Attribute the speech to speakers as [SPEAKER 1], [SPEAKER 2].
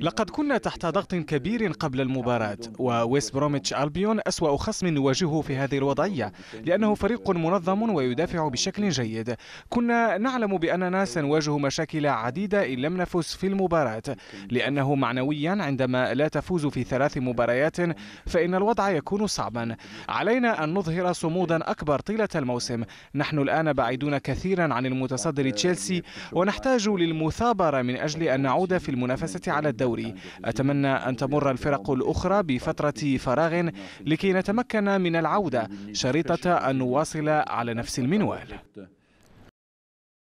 [SPEAKER 1] لقد كنا تحت ضغط كبير قبل المباراة وويست بروميتش ألبيون أسوأ خصم نواجهه في هذه الوضعية لأنه فريق منظم ويدافع بشكل جيد. كنا نعلم بأننا سنواجه مشاكل عديدة إن لم نفز في المباراة لأنه معنويا عندما لا تفوز في ثلاث مباريات فإن الوضع يكون صعبا. علينا أن نظهر صمودا أكبر طيلة الموسم. نحن الآن بعيدون كثيرا عن المتصدر تشيلسي ونحتاج للمثابرة من أجل أن نعود في المنافسة على الدوري. أتمنى أن تمر الفرق الأخرى بفترة فراغ لكي نتمكن من العودة. شريطة أن نواصل على نفس المنوال.